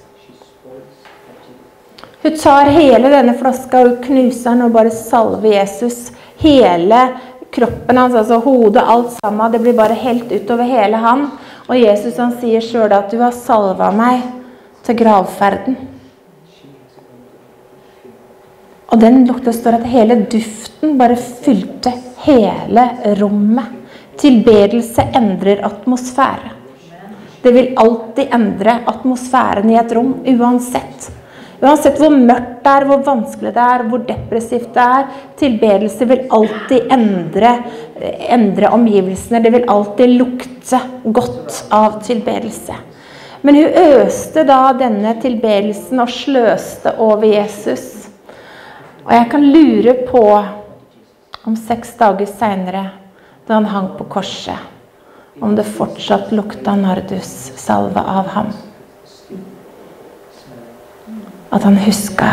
Hun tar hele denne flaska og knuser den og bare salver Jesus. Hele kroppen hans, altså hodet, alt sammen. Det blir bare helt utover hele han. Og Jesus han sier sjøl at 'du har salva meg til gravferden'. Og den lukta står at hele duften bare fylte hele rommet. Tilbedelse endrer atmosfære. Det vil alltid endre atmosfæren i et rom, uansett. Uansett hvor mørkt det er, hvor vanskelig det er, hvor depressivt det er. Tilbedelse vil alltid endre, endre omgivelsene. Det vil alltid lukte godt av tilbedelse. Men hun øste da denne tilbedelsen og sløste over Jesus. Og jeg kan lure på om seks dager seinere, da han hang på korset, om det fortsatt lukta nardussalve av ham. At han huska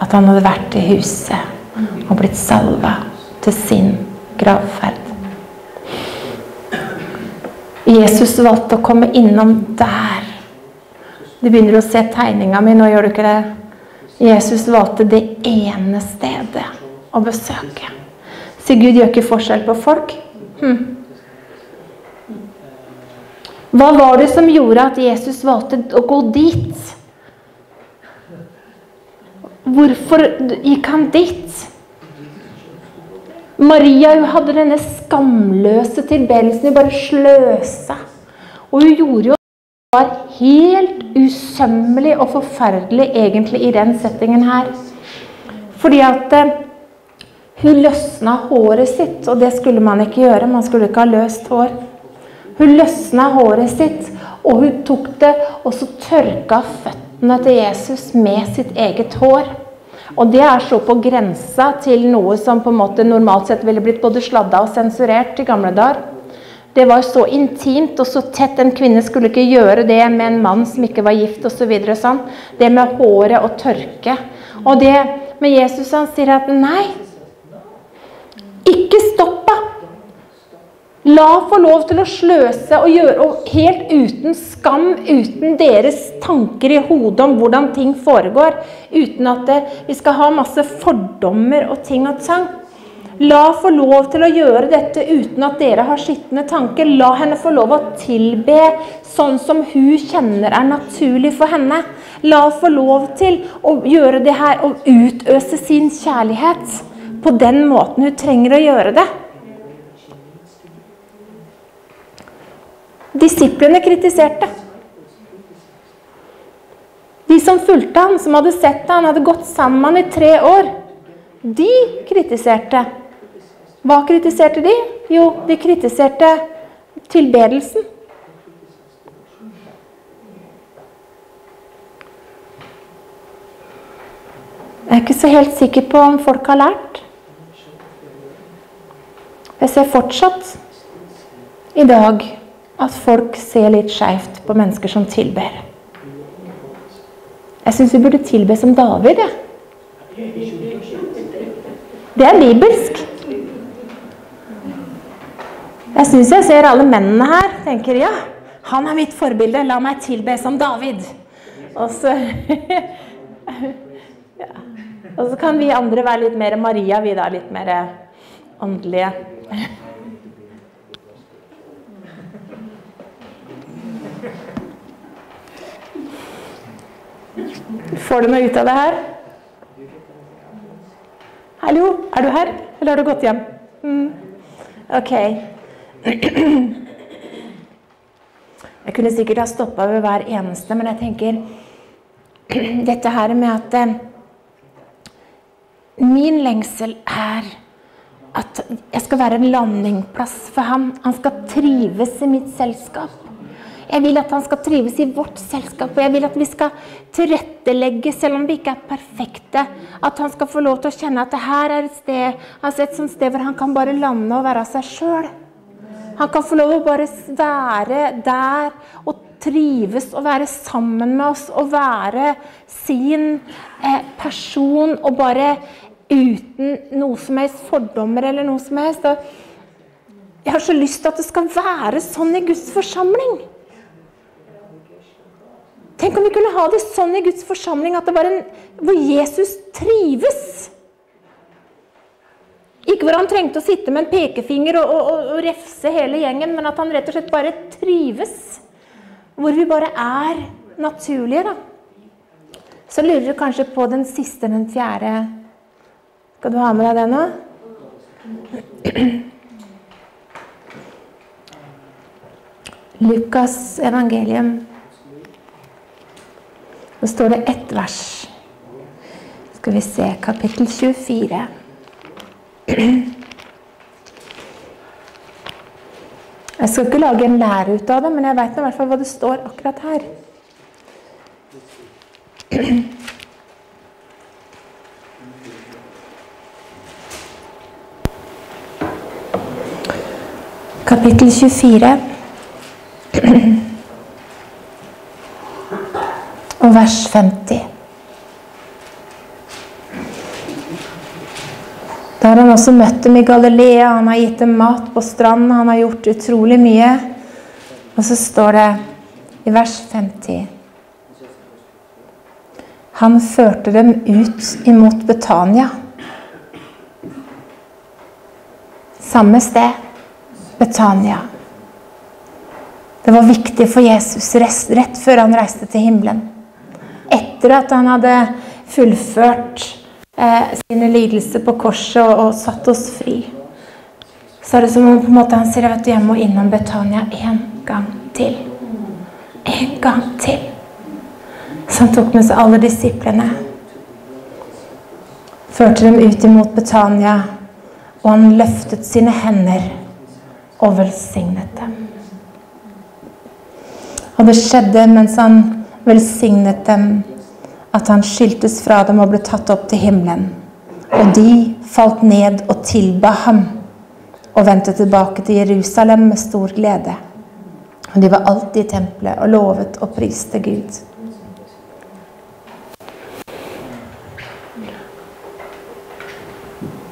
at han hadde vært i huset og blitt salva til sin gravferd. Jesus valgte å komme innom der. Du begynner å se tegninga mi nå, gjør du ikke det? Jesus valgte det ene stedet å besøke. Så Gud gjør ikke forskjell på folk. Hm. Hva var det som gjorde at Jesus valgte å gå dit? Hvorfor gikk han dit? Maria hun hadde denne skamløse tilbedelsen. Hun bare sløsa. Og hun gjorde jo det var helt usømmelig og forferdelig egentlig i den settingen her. Fordi at eh, hun løsna håret sitt, og det skulle man ikke gjøre. Man skulle ikke ha løst hår. Hun løsna håret sitt, og hun tok det og så tørka føttene til Jesus med sitt eget hår. Og det er så på grensa til noe som på en måte normalt sett ville blitt både sladda og sensurert i gamle dager. Det var så intimt og så tett. En kvinne skulle ikke gjøre det med en mann som ikke var gift osv. Så sånn. Det med håret og tørke. Og det med Jesus han sier at nei, ikke stopp, da. La få lov til å sløse og gjøre og helt uten skam, uten deres tanker i hodet om hvordan ting foregår. Uten at det, vi skal ha masse fordommer og ting og tang. La få lov til å gjøre dette uten at dere har skitne tanker. La henne få lov å tilbe sånn som hun kjenner er naturlig for henne. La få lov til å gjøre det her og utøse sin kjærlighet på den måten hun trenger å gjøre det. Disiplene kritiserte. De som fulgte han, som hadde sett han, hadde gått sammen i tre år, de kritiserte. Hva kritiserte de? Jo, de kritiserte tilbedelsen. Jeg er ikke så helt sikker på om folk har lært. Jeg ser fortsatt i dag at folk ser litt skeivt på mennesker som tilber. Jeg syns vi burde tilbe som David. Ja. Det er bibelsk. Jeg syns jeg ser alle mennene her. Tenker ja, han er mitt forbilde. La meg tilbe som David. Og så ja. Og så kan vi andre være litt mer Maria, vi da. Litt mer åndelige. Får du noe ut av det her? Hallo, er du her, eller har du gått hjem? Mm. Ok. Jeg kunne sikkert ha stoppa ved hver eneste, men jeg tenker dette her med at eh, Min lengsel er at jeg skal være en landingplass for ham. Han skal trives i mitt selskap. Jeg vil at han skal trives i vårt selskap, og jeg vil at vi skal tilrettelegge, selv om vi ikke er perfekte. At han skal få lov til å kjenne at det her er et sted, altså et sånt sted hvor han kan bare lande og være seg sjøl. Han kan få lov til å bare være der og trives og være sammen med oss og være sin eh, person og bare uten noe som helst fordommer eller noe som helst. Og jeg har så lyst til at det skal være sånn i Guds forsamling. Tenk om vi kunne ha det sånn i Guds forsamling at det var en, hvor Jesus trives. Ikke hvor han trengte å sitte med en pekefinger og, og, og, refse hele gjengen, men at han rett og slett bare trives. Hvor vi bare er naturlige, da. Så lurer du kanskje på den siste, den fjerde. Skal du ha med deg den nå? Lukas evangelium. Så står det ett vers Skal vi se kapittel 24. Jeg skal ikke lage en lære ut av det, men jeg vet i hvert fall hva det står akkurat her. Kapittel 24. Og vers 50. Da har han også møtt dem i Galilea, han har gitt dem mat på stranden, han har gjort utrolig mye. Og så står det i vers 50 Han førte dem ut imot Betania. Samme sted. Betania. Det var viktig for Jesus rett før han reiste til himmelen. Etter at han hadde fullført eh, sine lidelser på korset og, og, satt oss fri, så er det som om måte han sier at jeg må innom Betania en gang til. En gang til. Så han tok med seg alle disiplene. Førte dem ut imot Betania, og han løftet sine hender og velsignet dem. Og det skjedde mens han velsignet dem, at han skiltes fra dem og ble tatt opp til himmelen. Og de falt ned og tilba ham og vendte tilbake til Jerusalem med stor glede. Og de var alltid i tempelet og lovet og priste Gud.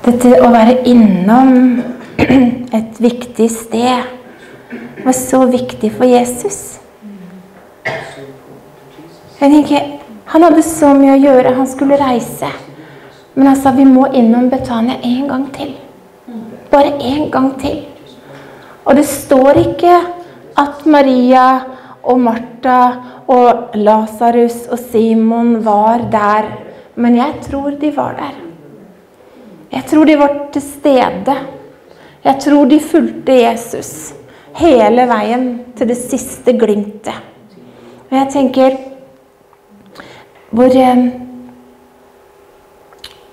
Dette å være innom et viktig sted var så viktig for Jesus. Jeg tenker, Han hadde så mye å gjøre. Han skulle reise. Men han sa vi må innom Betania en gang til. Bare en gang til. Og det står ikke at Maria og Martha og Lasarus og Simon var der. Men jeg tror de var der. Jeg tror de var til stede. Jeg tror de fulgte Jesus hele veien til det siste glimtet. Og jeg tenker hvor, eh,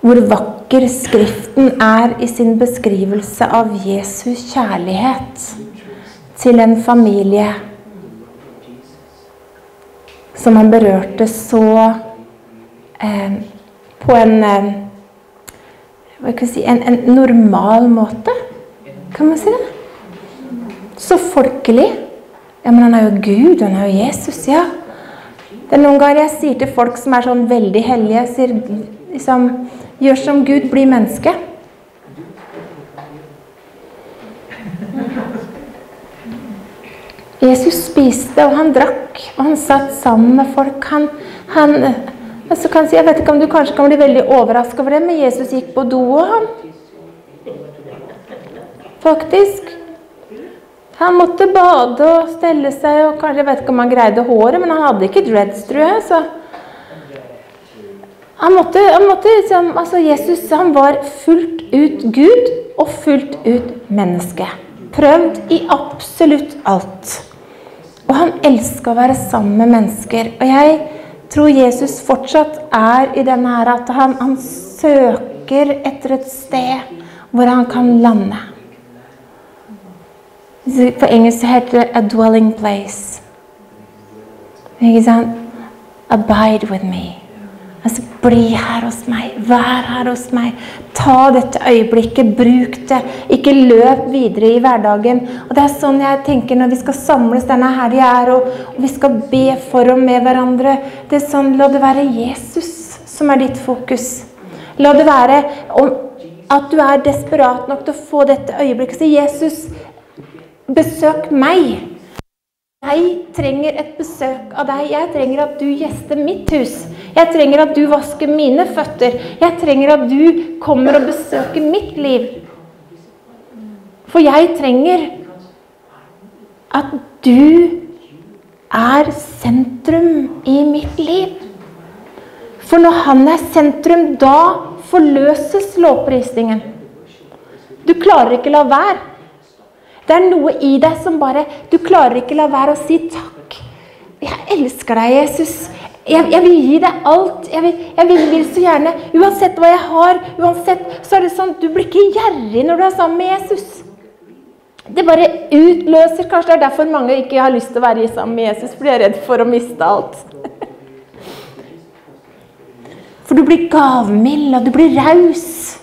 hvor vakker Skriften er i sin beskrivelse av Jesus kjærlighet til en familie som han berørte så eh, på en, eh, si, en, en normal måte. Kan man si det? Så folkelig. Ja, men han er jo Gud, han er jo Jesus, ja. Det er noen ganger jeg sier til folk som er sånn veldig hellige, sier liksom Gjør som Gud, bli menneske. Jesus spiste, og han drakk, og han satt sammen med folk. Han, han altså kan si, Jeg vet ikke om du kanskje kan bli veldig overraska over det, men Jesus gikk på do, og han faktisk. Han måtte bade og stelle seg, og kanskje jeg vet ikke om han greide håret, men han hadde ikke dreads, tror jeg. så... Han måtte, han måtte liksom, altså Jesus han var fullt ut Gud og fullt ut menneske. Prøvd i absolutt alt. Og han elska å være sammen med mennesker. Og jeg tror Jesus fortsatt er i denne her at han, han søker etter et sted hvor han kan lande. På engelsk heter det 'a dwelling place'. Ikke sant? Abide with me. Altså, bli her hos meg. Vær her hos meg. Ta dette øyeblikket. Bruk det. Ikke løp videre i hverdagen. Og Det er sånn jeg tenker når vi skal samles denne helga og, og vi skal be for og med hverandre. Det er sånn, La det være Jesus som er ditt fokus. La det være at du er desperat nok til å få dette øyeblikket. Så Jesus, Besøk meg. Jeg trenger et besøk av deg. Jeg trenger at du gjester mitt hus. Jeg trenger at du vasker mine føtter. Jeg trenger at du kommer og besøker mitt liv. For jeg trenger at du er sentrum i mitt liv. For når han er sentrum, da forløses lovprisningen. Du klarer ikke la være. Det er noe i deg som bare Du klarer ikke la være å si takk. Jeg elsker deg, Jesus. Jeg, jeg vil gi deg alt. Jeg vil, jeg vil, vil så gjerne Uansett hva jeg har, uansett, så er det sånn Du blir ikke gjerrig når du er sammen med Jesus. Det bare utløser Kanskje det er derfor mange ikke har lyst til å være sammen med Jesus, fordi de er redd for å miste alt. For du blir gavmild, og du blir raus.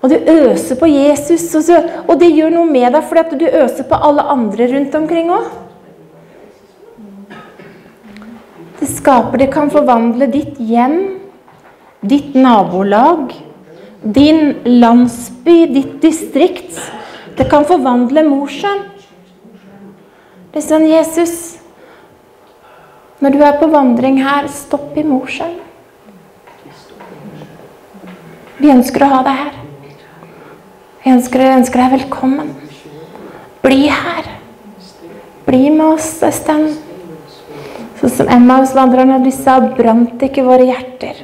Og du øser på Jesus, og, så, og det gjør noe med deg fordi at du øser på alle andre rundt omkring òg. Det skaper, det kan forvandle ditt hjem, ditt nabolag, din landsby, ditt distrikt. Det kan forvandle Mosjøen. Det er sånn, Jesus Når du er på vandring her, stopp i Mosjøen. Vi ønsker å ha deg her. Vi ønsker, ønsker deg velkommen. Bli her. Bli med oss stund. Sånn som Emmaus-vandrerne de sa, brant ikke våre hjerter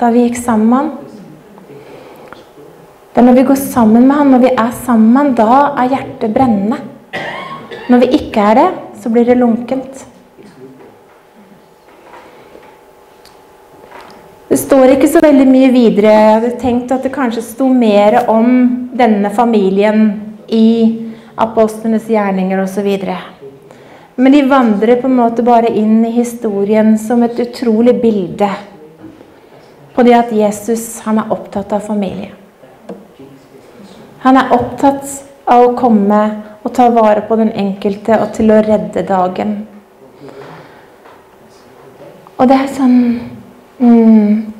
da vi gikk sammen. Det er når vi går sammen med han, når vi er sammen, da er hjertet brennende. Når vi ikke er det, så blir det lunkent. Det står ikke så veldig mye videre. Jeg hadde tenkt at det kanskje sto mer om denne familien i apostlenes gjerninger osv. Men de vandrer på en måte bare inn i historien som et utrolig bilde på det at Jesus han er opptatt av familie. Han er opptatt av å komme og ta vare på den enkelte og til å redde dagen. Og det er sånn mm,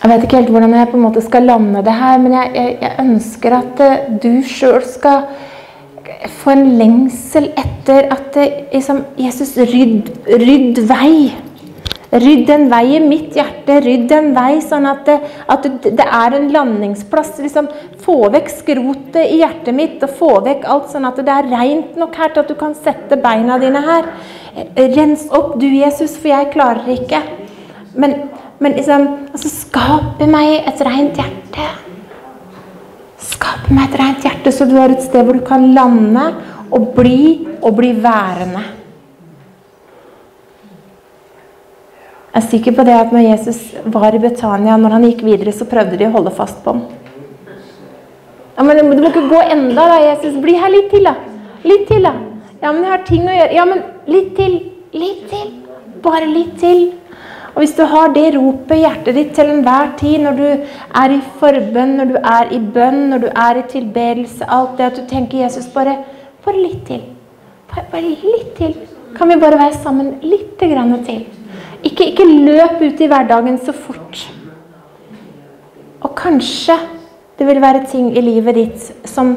Jeg vet ikke helt hvordan jeg på en måte skal lande det her, men jeg, jeg, jeg ønsker at uh, du sjøl skal få en lengsel etter at det, liksom, Jesus rydd, rydd vei Rydd en vei i mitt hjerte, rydd en vei sånn at det, at det er en landingsplass. Liksom, få vekk skrotet i hjertet mitt og få vekk alt, sånn at det er rent nok her til at du kan sette beina dine her. Rens opp du, Jesus, for jeg klarer ikke. Men, men liksom, altså, skap i meg et rent hjerte. Skap meg et rent hjerte, så du har et sted hvor du kan lande og bli og bli værende. Jeg er sikker på det at når Jesus var i Betania, når han gikk videre, så prøvde de å holde fast på ham. Ja, men Du må ikke gå enda, da, Jesus. Bli her litt til, da. Litt til, da. Ja, men jeg har ting å gjøre. Ja, men litt til. Litt til. Bare litt til. Og hvis du har det ropet i hjertet ditt til enhver tid, når du er i forbønn, når du er i bønn, når du er i tilbedelse, alt det at du tenker Jesus, bare, bare litt til. Bare, bare litt til. Kan vi bare være sammen litt grann til? Ikke, ikke løp ut i hverdagen så fort. Og kanskje det vil være ting i livet ditt som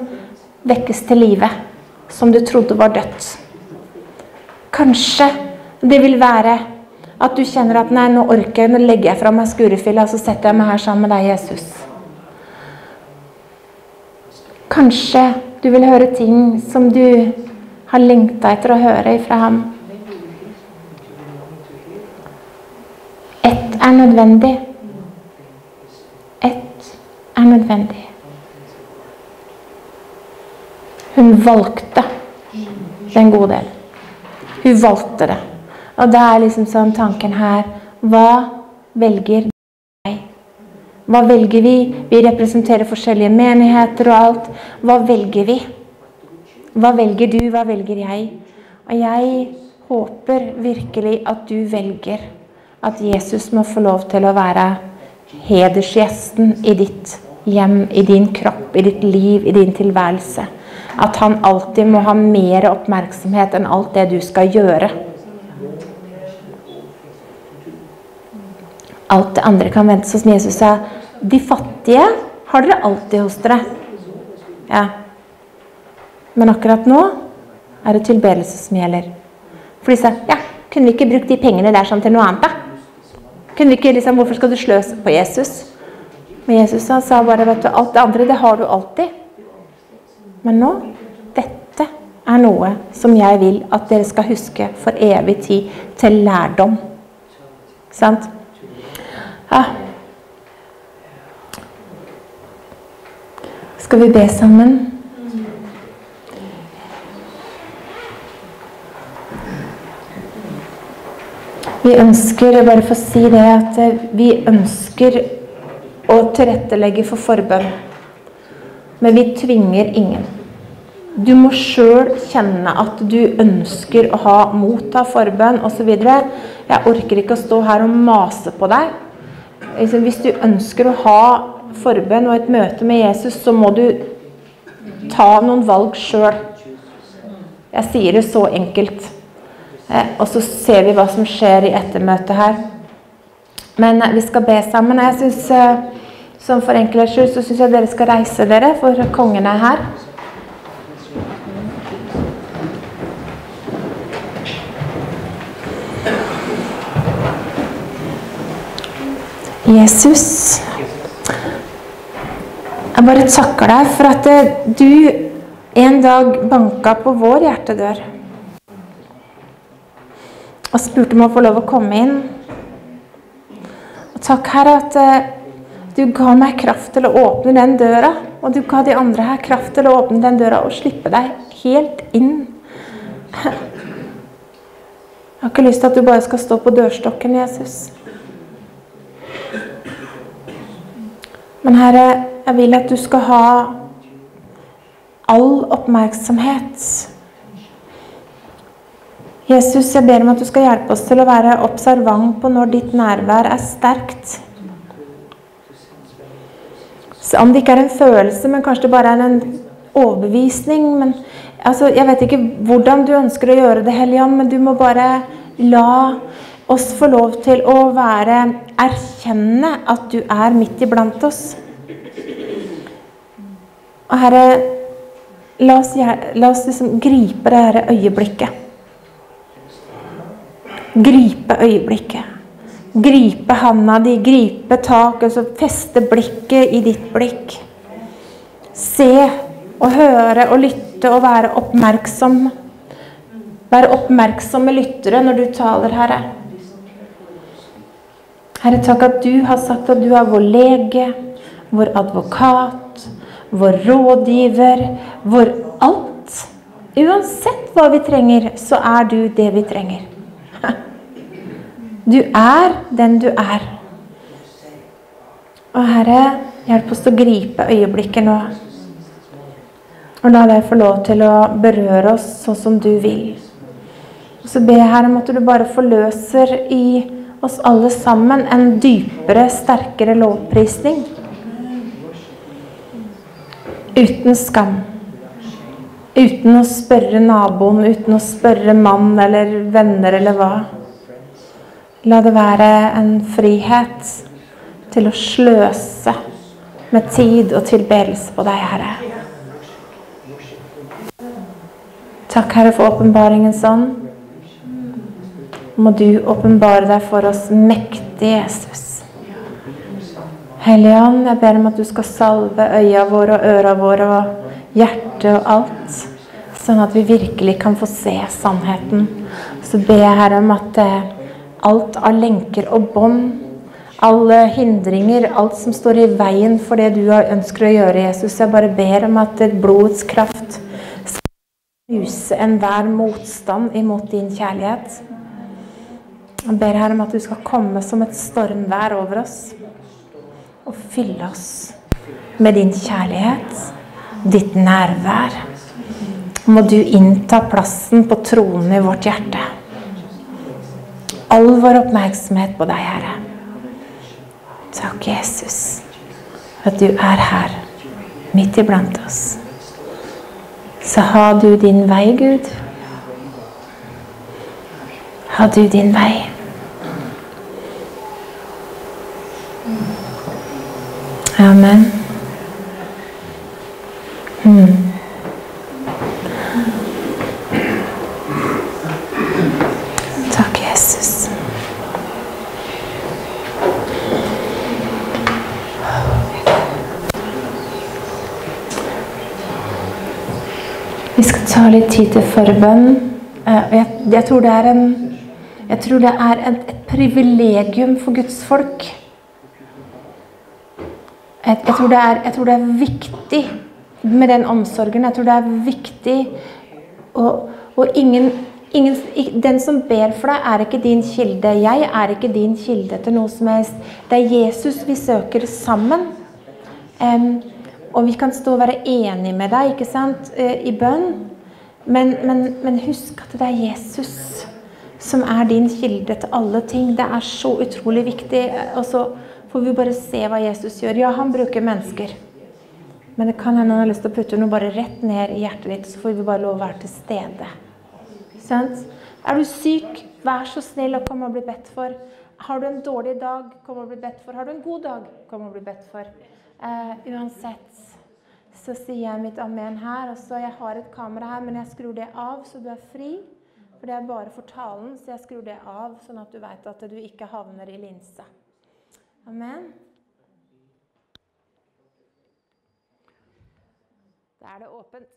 vekkes til live, som du trodde var dødt. Kanskje det vil være at du kjenner at nei, nå orker jeg, nå legger jeg fra meg skurefilla, så setter jeg meg her sammen med deg, Jesus. Kanskje du vil høre ting som du har lengta etter å høre fra ham. Ett er nødvendig. Ett er nødvendig. Hun valgte den gode del. Hun valgte det. Og det er liksom sånn tanken her Hva velger jeg? Hva velger vi? Vi representerer forskjellige menigheter og alt. Hva velger vi? Hva velger du? Hva velger jeg? Og jeg håper virkelig at du velger at Jesus må få lov til å være hedersgjesten i ditt hjem, i din kropp, i ditt liv, i din tilværelse. At han alltid må ha mer oppmerksomhet enn alt det du skal gjøre. Alt det andre kan vente, som Jesus sa. De fattige har dere alltid hos dere. Ja. Men akkurat nå er det tilbedelse som gjelder. For de sa ja, kunne vi ikke brukt de pengene der sånn til noe annet, da? Kunne vi ikke liksom, Hvorfor skal du sløse på Jesus? Men Jesus han sa bare vet du, alt det andre, det har du alltid. Men nå dette er noe som jeg vil at dere skal huske for evig tid, til lærdom. Sant? Ja. Skal vi be sammen? Vi ønsker, bare for å si det, at vi ønsker å tilrettelegge for forbønn. Men vi tvinger ingen. Du må sjøl kjenne at du ønsker å ha motta forbønn osv. Jeg orker ikke å stå her og mase på deg. Liksom, Hvis du ønsker å ha forbønn og et møte med Jesus, så må du ta noen valg sjøl. Jeg sier det så enkelt. Eh, og så ser vi hva som skjer i ettermøtet her. Men eh, vi skal be sammen. Jeg synes, eh, Som for enkelhets så syns jeg dere skal reise dere, for kongen er her. Jesus, jeg bare takker deg for at eh, du en dag banka på vår hjertedør og spurte om å få lov å komme inn. Og takk, Herre, at eh, du ga meg kraft til å åpne den døra, og du ga de andre her kraft til å åpne den døra og slippe deg helt inn. Jeg har ikke lyst til at du bare skal stå på dørstokken, Jesus. Men Herre, jeg vil at du skal ha all oppmerksomhet. Jesus, jeg ber om at du skal hjelpe oss til å være observant på når ditt nærvær er sterkt. Om det ikke er en følelse, men kanskje det bare er en overbevisning. Men, altså, jeg vet ikke hvordan du ønsker å gjøre det, Helligånd, men du må bare la oss få lov til å være erkjenne at du er midt iblant oss. Og Herre, la oss, la oss liksom gripe det her øyeblikket. Gripe øyeblikket. Gripe handa di, gripe tak, altså feste blikket i ditt blikk. Se og høre og lytte og være oppmerksom. Være oppmerksomme lyttere når du taler, Herre. Herre, takk at du har sagt at du er vår lege, vår advokat, vår rådgiver, vår alt. Uansett hva vi trenger, så er du det vi trenger. Du er den du er. Og Herre, hjelp oss å gripe øyeblikket nå. Og la deg få lov til å berøre oss sånn som du vil. Og så ber jeg Herre om at du bare forløser i oss alle sammen en dypere, sterkere lovprisning. Uten skam. Uten å spørre naboen, uten å spørre mann eller venner eller hva. La det være en frihet til å sløse med tid og tilbedelse på deg, Herre. Takk, Herre, for åpenbaringens ånd. Må du åpenbare deg for oss mektig, Jesus. Hellige Ånd, jeg ber om at du skal salve øya våre og øra våre og hjertet og alt, sånn at vi virkelig kan få se sannheten. Så ber jeg Herre om at eh, alt av lenker og bånd, alle hindringer, alt som står i veien for det du ønsker å gjøre, Jesus, jeg bare ber om at blodets kraft skal knuse enhver motstand imot din kjærlighet. Jeg ber Herre om at du skal komme som et stormvær over oss og fylle oss med din kjærlighet, ditt nærvær. Må du innta plassen på tronen i vårt hjerte. All vår oppmerksomhet på deg, Herre. Takk, Jesus, at du er her, midt iblant oss. Så ha du din vei, Gud. Ha du din vei. Amen. Hmm. Takk, Jesus. Vi skal ta litt tid til forbønn. Eh, Jeg, jeg tror det er, en, jeg tror det er et, et privilegium for Guds folk. Jeg, jeg, tror er, jeg tror det er viktig med den omsorgen. Jeg tror det er viktig og, og ingen, ingen, Den som ber for deg, er ikke din kilde. Jeg er ikke din kilde til noe som helst. Det er Jesus vi søker sammen. Um, og vi kan stå og være enige med deg ikke sant, eh, i bønn. Men, men, men husk at det er Jesus som er din kilde til alle ting. Det er så utrolig viktig. Og så får vi bare se hva Jesus gjør. Ja, han bruker mennesker. Men det kan hende han har lyst til å putte noe bare rett ned i hjertet ditt, så får vi bare lov å være til stede. Sant? Er du syk, vær så snill å komme og bli bedt for. Har du en dårlig dag, kom og bli bedt for. Har du en god dag, kom og bli bedt for. Eh, uansett så sier jeg mitt amen her. Og så jeg har et kamera her, men jeg skrur det av, så du er fri. For det er bare for talen, så jeg skrur det av, sånn at du vet at du ikke havner i linse. Amen. Da er det åpent.